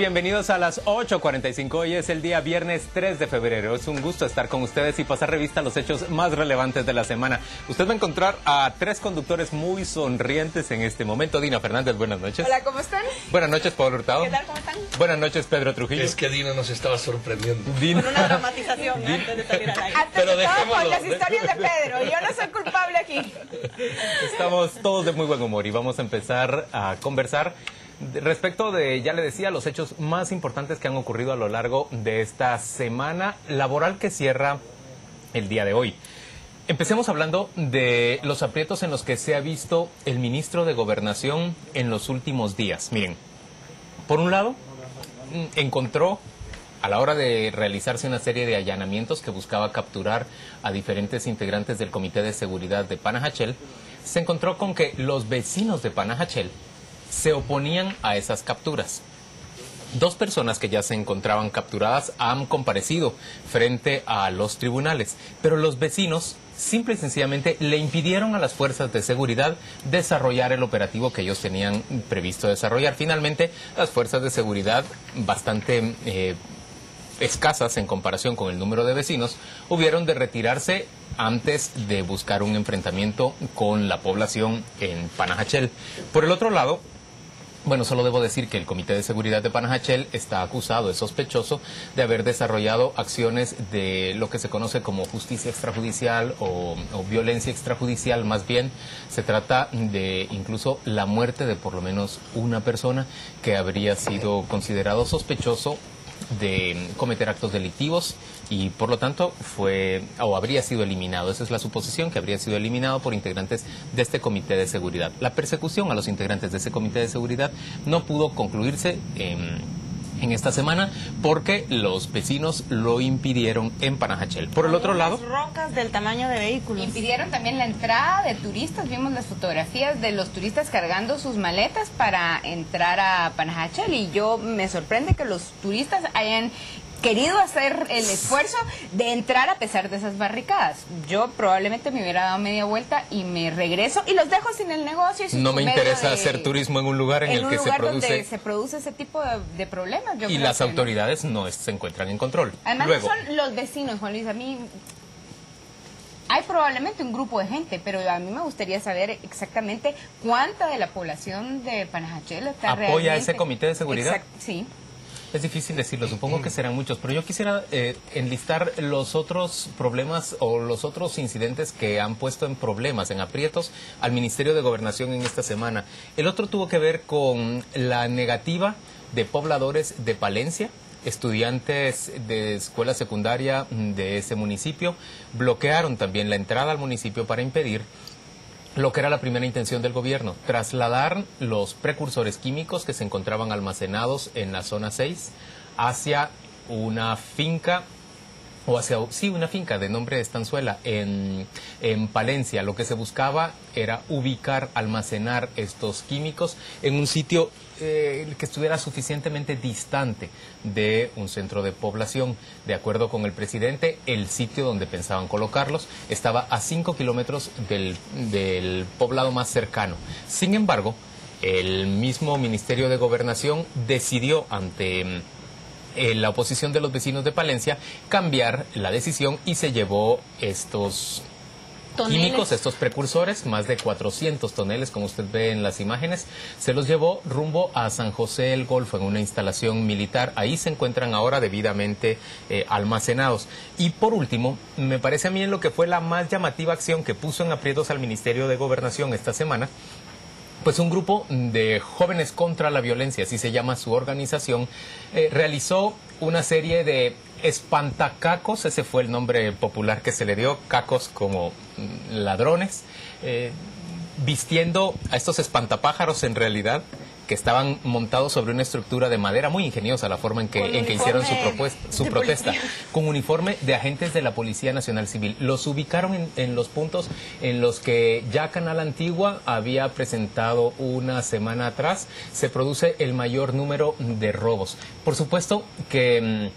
Bienvenidos a las 8.45. Hoy es el día viernes 3 de febrero. Es un gusto estar con ustedes y pasar revista a los hechos más relevantes de la semana. Usted va a encontrar a tres conductores muy sonrientes en este momento. Dina Fernández, buenas noches. Hola, ¿cómo están? Buenas noches, Pablo Hurtado. ¿Qué tal? ¿Cómo están? Buenas noches, Pedro Trujillo. Es que Dina nos estaba sorprendiendo. Dina- Con una dramatización antes de salir al aire. Antes Pero dejémoslo. con las historias de Pedro. Yo no soy culpable aquí. Estamos todos de muy buen humor y vamos a empezar a conversar respecto de, ya le decía, los hechos más importantes que han ocurrido a lo largo de esta semana laboral que cierra el día de hoy. Empecemos hablando de los aprietos en los que se ha visto el ministro de Gobernación en los últimos días. Miren, por un lado, mm, encontró a la hora de realizarse una serie de allanamientos que buscaba capturar a diferentes integrantes del Comité de Seguridad de Panajachel, se encontró con que los vecinos de Panajachel se oponían a esas capturas. Dos personas que ya se encontraban capturadas han comparecido frente a los tribunales, pero los vecinos simple y sencillamente le impidieron a las fuerzas de seguridad desarrollar el operativo que ellos tenían previsto desarrollar. Finalmente, las fuerzas de seguridad, bastante eh, escasas en comparación con el número de vecinos, hubieron de retirarse antes de buscar un enfrentamiento con la población en Panajachel. Por el otro lado, bueno, solo debo decir que el Comité de Seguridad de Panajachel está acusado, es sospechoso de haber desarrollado acciones de lo que se conoce como justicia extrajudicial o, violencia extrajudicial. Más bien, se trata de incluso la muerte de por lo menos una persona que habría sido considerado sospechoso de cometer actos delictivos y por lo tanto fue o habría sido eliminado. Esa es la suposición que habría sido eliminado por integrantes de este comité de seguridad. La persecución a los integrantes de ese comité de seguridad no pudo concluirse en, en esta semana porque los vecinos lo impidieron en Panajachel. Por el otro lado, rocas del tamaño de vehículos. Impidieron también la entrada de turistas. Vimos las fotografías de los turistas cargando sus maletas para entrar a Panajachel. Y yo me sorprende que los turistas hayan querido hacer el esfuerzo de entrar a pesar de esas barricadas. Yo probablemente me hubiera dado media vuelta y me regreso y los dejo sin el negocio. sin no me interesa de- hacer turismo en un lugar en, en el un que se lugar donde produce se produce ese tipo de, de problemas. Yo y creo las que autoridades no se encuentran en control. Además Luego, no son los vecinos, Juan Luis. A mí hay probablemente un grupo de gente, pero a mí me gustaría saber exactamente cuánta de la población de Panajachel está ¿Apoya realmente- ese comité de seguridad? Exact- sí. Es difícil decirlo, supongo que serán muchos, pero yo quisiera eh, enlistar los otros problemas o los otros incidentes que han puesto en problemas, en aprietos al Ministerio de Gobernación en esta semana. El otro tuvo que ver con la negativa de pobladores de Palencia, estudiantes de escuela secundaria de ese municipio, bloquearon también la entrada al municipio para impedir lo que era la primera intención del gobierno, trasladar los precursores químicos que se encontraban almacenados en la zona 6 hacia una finca o hacia, sí, una finca de nombre Estanzuela en, en Palencia. Lo que se buscaba era ubicar, almacenar estos químicos en un sitio eh, que estuviera suficientemente distante de un centro de población. De acuerdo con el presidente, el sitio donde pensaban colocarlos estaba a 5 kilómetros del, del poblado más cercano. Sin embargo, el mismo Ministerio de Gobernación decidió ante eh, la oposición de los vecinos de Palencia cambiar la decisión y se llevó estos Toneles. químicos, estos precursores, más de 400 toneles, como usted ve en las imágenes, se los llevó rumbo a San José el Golfo, en una instalación militar. Ahí se encuentran ahora debidamente eh, almacenados. Y por último, me parece a mí en lo que fue la más llamativa acción que puso en aprietos al Ministerio de Gobernación esta semana, pues un grupo de jóvenes contra la violencia, así se llama su organización, eh, realizó una serie de espantacacos, ese fue el nombre popular que se le dio, cacos como mm, ladrones, eh, vistiendo a estos espantapájaros en realidad que estaban montados sobre una estructura de madera muy ingeniosa la forma en que, en que hicieron su, propuesta, su protesta policía. con uniforme de agentes de la Policía Nacional Civil. Los ubicaron en, en los puntos en los que ya Canal Antigua había presentado una semana atrás. Se produce el mayor número de robos. Por supuesto que...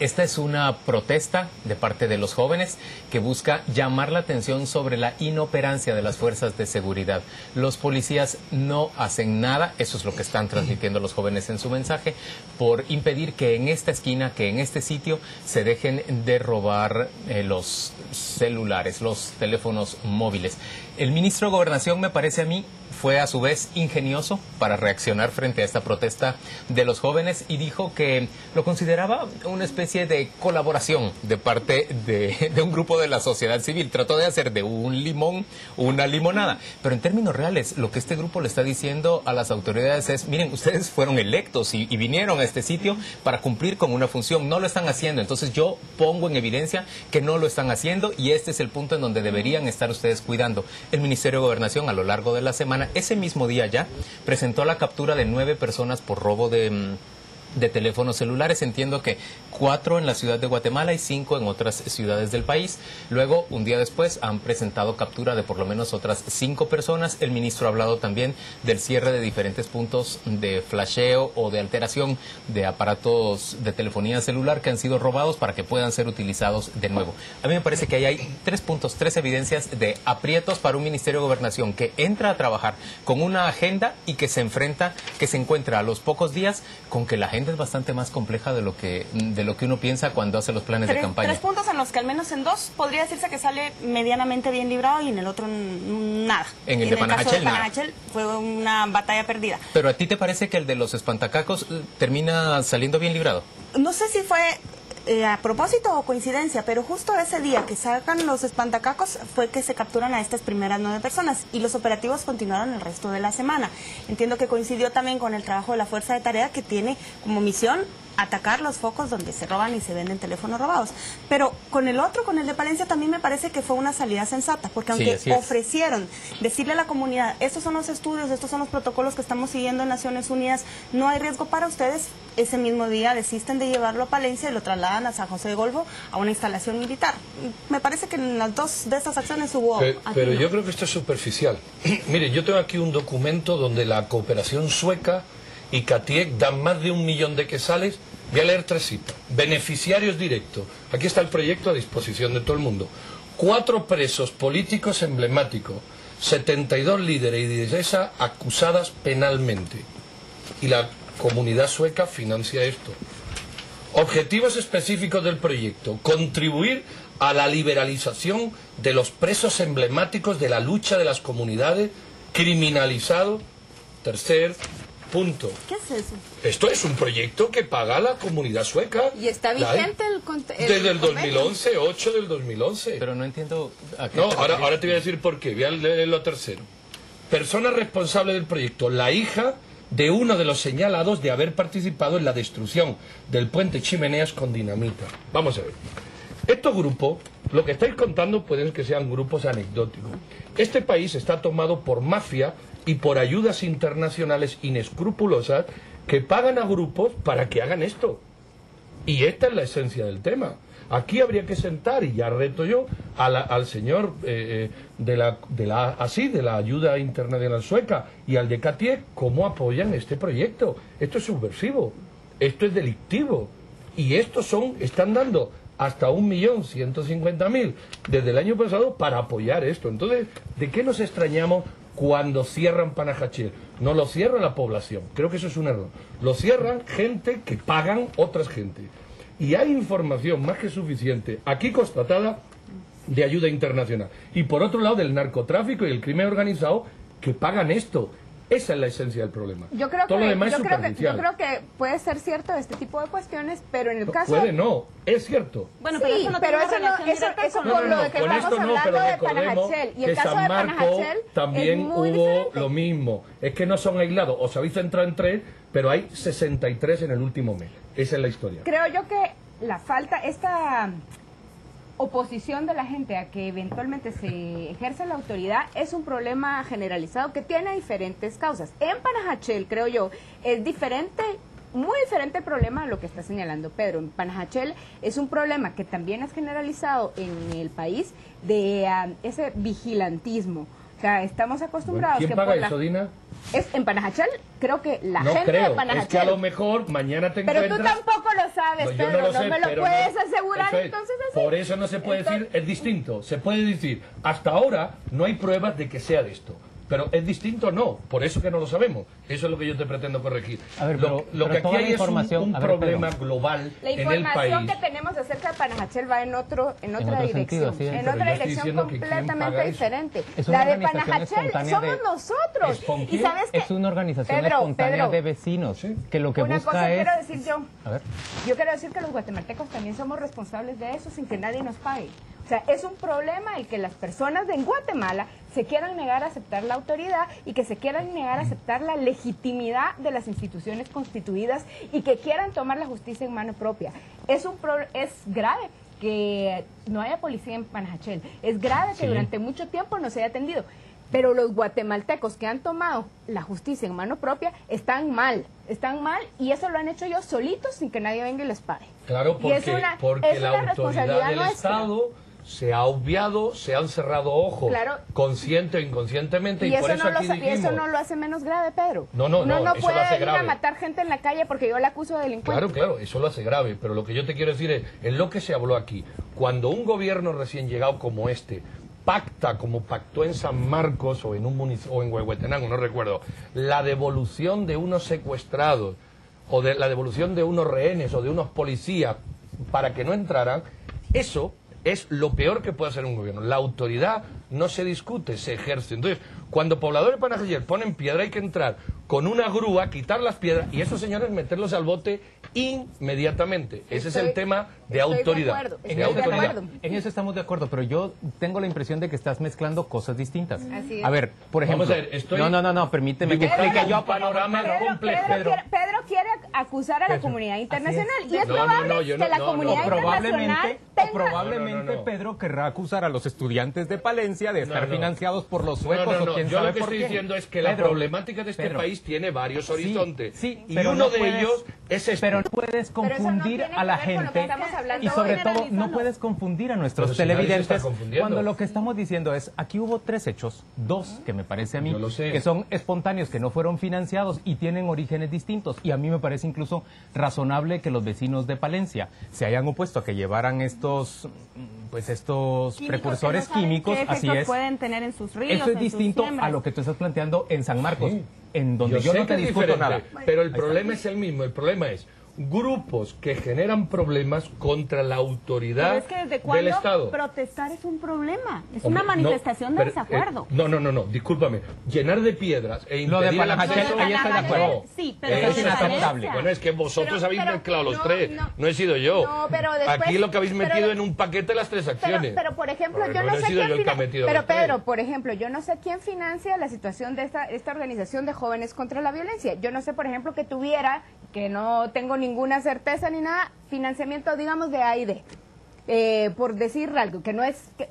Esta es una protesta de parte de los jóvenes que busca llamar la atención sobre la inoperancia de las fuerzas de seguridad. Los policías no hacen nada, eso es lo que están transmitiendo los jóvenes en su mensaje, por impedir que en esta esquina, que en este sitio se dejen de robar eh, los celulares, los teléfonos móviles. El ministro de Gobernación me parece a mí fue a su vez ingenioso para reaccionar frente a esta protesta de los jóvenes y dijo que lo consideraba una especie de colaboración de parte de, un grupo de la sociedad civil. Trató de hacer de un limón una limonada. Pero en términos reales, lo que este grupo le está diciendo a las autoridades es, miren, ustedes fueron electos y, y vinieron a este sitio para cumplir con una función. No lo están haciendo. Entonces yo pongo en evidencia que no lo están haciendo y este es el punto en donde deberían estar ustedes cuidando. El Ministerio de Gobernación a lo largo de la semana ese mismo día ya presentó la captura de nueve personas por robo de mm, de teléfonos celulares. Entiendo que cuatro en la ciudad de Guatemala y cinco en otras ciudades del país. Luego, un día después, han presentado captura de por lo menos otras cinco personas. El ministro ha hablado también del cierre de diferentes puntos de flasheo o de alteración de aparatos de telefonía celular que han sido robados para que puedan ser utilizados de nuevo. A mí me parece que ahí hay tres puntos, tres evidencias de aprietos para un Ministerio de Gobernación que entra a trabajar con una agenda y que se enfrenta, que se encuentra a los pocos días con que la agenda es bastante más compleja de lo que de lo que uno piensa cuando hace los planes tres, de campaña. Tres puntos en los que al menos en dos podría decirse que sale medianamente bien librado y en el otro nada. En el y de en el caso Panajachel, de nada. Panajachel fue una batalla perdida. Pero a ti te parece que el de los espantacacos eh, termina saliendo bien librado? No sé si fue eh, a propósito o coincidencia, pero justo ese día que sacan los espantacacos fue que se capturan a estas primeras nueve personas y los operativos continuaron el resto de la semana. Entiendo que coincidió también con el trabajo de la Fuerza de Tarea que tiene como misión atacar los focos donde se roban y se venden teléfonos robados. Pero con el otro, con el de Palencia, también me parece que fue una salida sensata, porque aunque ofrecieron decirle a la comunidad, estos son los estudios, estos son los protocolos que estamos siguiendo en Naciones Unidas, no hay riesgo para ustedes, ese mismo día desisten de llevarlo a Palencia y lo trasladan a San José de Golfo a una instalación militar. Me parece que en las dos de estas acciones hubo... Pe- Pero, yo creo que esto es superficial. Mire, yo tengo aquí un documento donde la cooperación sueca y CATIEC dan más de un millón de quesales. Voy a leer tres citas. Beneficiarios directos. Aquí está el proyecto a disposición de todo el mundo. Cuatro presos políticos emblemáticos. 72 líderes y lideresas acusadas penalmente. Y la comunidad sueca financia esto. Objetivos específicos del proyecto. Contribuir a la liberalización de los presos emblemáticos de la lucha de las comunidades criminalizados. Tercer punto. ¿Qué es eso? Esto es un proyecto que paga la comunidad sueca. Y está La- vigente el, el Desde el convenio. 2011, 8 del 2011. Pero no entiendo a qué No, ahora, ahora te voy a decir por qué. Voy a leer lo tercero. Persona responsable del proyecto, la hija de uno de los señalados de haber participado en la destrucción del puente Chimeneas con dinamita. Vamos a ver. Estos grupos, lo que estáis contando pueden que sean grupos anecdóticos. Este país está tomado por mafia y por ayudas internacionales inescrupulosas que pagan a grupos para que hagan esto. Y esta es la esencia del tema. Aquí habría que sentar, y ya reto yo, a la- al señor eh, eh, de, la, de la así, de la ayuda internacional sueca y al de CATIE, cómo apoyan este proyecto. Esto es subversivo, esto es delictivo. Y estos son, están dando hasta un millón ciento cincuenta mil desde el año pasado para apoyar esto. Entonces, ¿de qué nos extrañamos cuando cierran Panajachel? No lo cierra la población, creo que eso es un error. Lo cierran gente que pagan otras gente. Y hay información más que suficiente aquí constatada de ayuda internacional. Y por otro lado, del narcotráfico y el crimen organizado que pagan esto. Esa es la esencia del problema. Yo creo, Todo que, lo demás yo, es creo que, yo creo que puede ser cierto este tipo de cuestiones, pero en el No, caso... puede no, es cierto. Bueno, sí, pero eso no pero tiene eso, no, eso, eso con- No, por no, lo de que con estamos hablando de Panajachel. Y el caso San de Marco Panajachel también es muy hubo diferente. lo mismo. Es que no son aislados. Os habéis centrado en tres, pero hay 63 en el último mes. Esa es la historia. Creo yo que la falta, esta oposición de la gente a que eventualmente se ejerza la autoridad es un problema generalizado que tiene diferentes causas. En Panajachel, creo yo, es diferente, muy diferente el problema a lo que está señalando Pedro. En Panajachel es un problema que también es generalizado en el país de ah, ese vigilantismo. Estamos acostumbrados ¿Quién que paga por la- es en Panajachel, creo que la no gente creo. de Es Panajachel que a lo mejor mañana te pero tú tampoco lo sabes, No, Pedro, no, lo no sé, me lo puedes asegurar, es. entonces así. Por eso no se puede Entonces- decir, es distinto. Se puede decir, hasta ahora no hay pruebas de que sea de esto. Pero es distinto, no. Por eso que no lo sabemos. Eso es lo que yo te pretendo corregir. A ver, lo pero- lo pero que aquí la hay es un, información- un a ver, problema global La en el información país. que tenemos acerca de Panajachel va en otro en otra otro dirección, sentido, sí, en otra dirección diciendo que ¿quién completamente diferente. Es una La de Panajachel somos de- nosotros. ¿Espon Y qué? sabes que Es una organización Pedro, espontánea Pedro, de vecinos Sí. que lo que una busca cosa es... quiero decir yo. A ver. Yo quiero decir que los guatemaltecos también somos responsables de eso sin que nadie nos pague. O sea, es un problema el que las personas en Guatemala se quieran negar a aceptar la autoridad y que se quieran negar a aceptar la legitimidad de las instituciones constituidas y que quieran tomar la justicia en mano propia. Es un pro- es grave que no haya policía en Panajachel. Es grave que Sí. durante mucho tiempo no se haya atendido. Pero los guatemaltecos que han tomado la justicia en mano propia están mal, están mal y eso lo han hecho ellos solitos sin que nadie venga y les pague. Claro, Y porque, es una- porque es la una autoridad del nuestra. Estado se ha obviado, se han cerrado ojos, Claro. consciente o inconscientemente, y, Y por eso, eso no lo, y eso no lo hace menos grave, Pedro. No, no, no, no eso lo puede hace ir a matar gente en la calle porque yo la acuso de delincuente. Claro, claro, eso lo hace grave, pero lo que yo te quiero decir es, es lo que se habló aquí. Cuando un gobierno recién llegado como este pacta, como pactó en San Marcos o en un munic- o en Huehuetenango, no recuerdo, la devolución de unos secuestrados o de la devolución de unos rehenes o de unos policías para que no entraran, eso es lo peor que puede hacer un gobierno. La autoridad no se discute, se ejerce. Entonces, cuando pobladores Panajachel ponen piedra, hay que entrar con una grúa, quitar las piedras y esos señores meterlos al bote inmediatamente. Ese es el tema de estoy de autoridad. acuerdo, de estoy de autoridad. acuerdo. En eso estamos de acuerdo, pero yo tengo la impresión de que estás mezclando cosas distintas. Así es. A ver, por ejemplo... Vamos a ver, estoy No, no, no, no, permíteme que explique yo. un panorama Pedro, complejo. Pedro quiere, Pedro quiere acusar a la comunidad internacional y es No, probable no, yo no- que la comunidad probablemente, internacional tenga... probablemente No, no, no, no. Pedro querrá acusar a los estudiantes de Palencia de estar No, no. financiados por los No, suecos no, no, o quién Yo sabe lo que por estoy qué. diciendo es que la problemática de este Pedro, país tiene varios horizontes. sí, y pero uno no de puedes- ellos es este. Pero no puedes confundir a la gente y sobre todo no puedes confundir a nuestros si televidentes cuando lo que estamos diciendo es aquí hubo tres hechos, dos que me parece a mí Yo lo sé. que son espontáneos, que no fueron financiados y tienen orígenes distintos y a mí me parece incluso razonable que los vecinos de Palencia se hayan opuesto a que llevaran estos pues estos Químicos precursores que no saben químicos, qué así efectos es. pueden tener en sus ríos, Eso es en sus distinto a lo que tú estás planteando en San Marcos, Sí. en donde yo, sé no te discuto nada. Pero el problema es el mismo. El problema es grupos que generan problemas contra la autoridad es que desde del Estado. protestar es un problema, es Hombre, una manifestación no, de pero, desacuerdo. eh, no, no, no, no, discúlpame. Llenar de piedras e de impedir de acuerdo. Sí, pero Eso es es inaceptable. Bueno, es que vosotros Pero- habéis pero- mezclado los no, tres. no. No, he sido yo. No, pero después- Aquí lo que habéis pero- metido en un paquete las tres acciones. pero, por ejemplo, Pero yo no no, he sé sido quién yo el que ha finan- metido Pero. Pedro, por ejemplo, yo no sé quién financia la situación de esta, esta organización de jóvenes contra la violencia. Yo no sé, por ejemplo, que tuviera, que no tengo ninguna certeza ni nada, financiamiento, digamos, de AID. Eh, por decir algo, que no es... Que,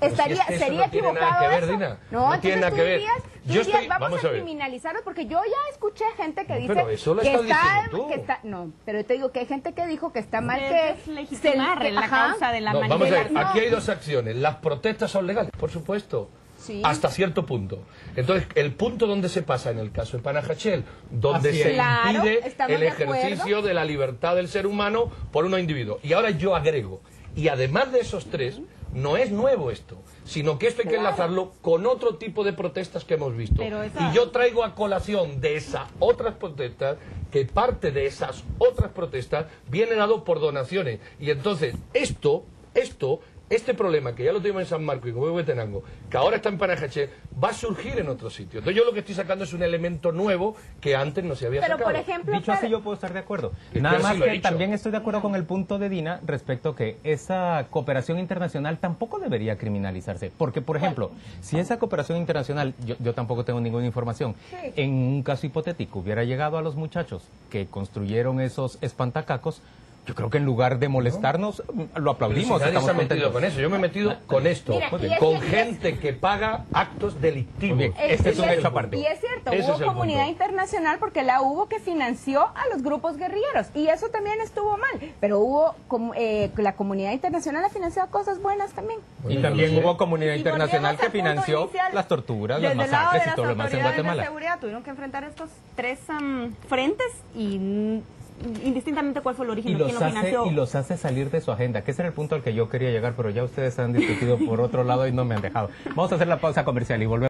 Pero si estaría, es que sería no tiene nada equivocado que ver, eso. Dina. No, tiene nada tú que ver. dirías, Yo dirías, estoy- vamos, vamos a, a ver. criminalizarlos, porque yo ya escuché gente que No, dice pero eso lo que, está, tú. que está... No, pero te digo que hay gente que dijo que está mal Es que... se- la ajá. causa de la No, vamos a ver, No. aquí hay dos acciones. Las protestas son legales, por supuesto. Sí. Hasta cierto punto. Entonces, el punto donde se pasa en el caso de Panajachel, donde Así se. Claro, impide el ejercicio de la libertad del ser humano por un individuo. Y ahora yo agrego, y además de esos tres, no es nuevo esto, sino que esto hay que enlazarlo con otro tipo de protestas que hemos visto. Esa- Y yo traigo a colación de esas otras protestas que parte de esas otras protestas viene dado por donaciones. Y entonces, esto, esto, este problema que ya lo tuvimos en San Marco y como Tenango, que ahora está en Panajache, va a surgir en otro sitio. Entonces yo lo que estoy sacando es un elemento nuevo que antes no se había Pero, sacado. por ejemplo, Dicho así, yo puedo estar de acuerdo. Es Nada que más que también estoy de acuerdo con el punto de Dina respecto que esa cooperación internacional tampoco debería criminalizarse. Porque, por ejemplo, si esa cooperación internacional, yo, yo tampoco tengo ninguna información, Sí. en un caso hipotético hubiera llegado a los muchachos que construyeron esos espantacacos, yo creo que en lugar de molestarnos, lo Pero si aplaudimos, nadie estamos se ha metido contentos. con eso. Yo me he metido con esto, Mira, y es con es- gente que paga actos delictivos. Este es y un hecho aparte. Y es cierto, Ese hubo comunidad punto. internacional porque la hubo que financió a los grupos guerrilleros y eso también estuvo mal, pero hubo como, eh, la comunidad internacional ha financiado cosas buenas también. Y también hubo comunidad internacional que financió inicial. las torturas, las masacres y todo lo demás en Guatemala. seguridad tuvieron que enfrentar estos tres am, frentes y indistintamente cuál fue el origen y quién los, lo financió. y los hace salir de su agenda, que ese era el punto al que yo quería llegar, pero ya ustedes han discutido por otro lado y no me han dejado. Vamos a hacer la pausa comercial y volvemos.